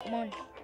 Come on.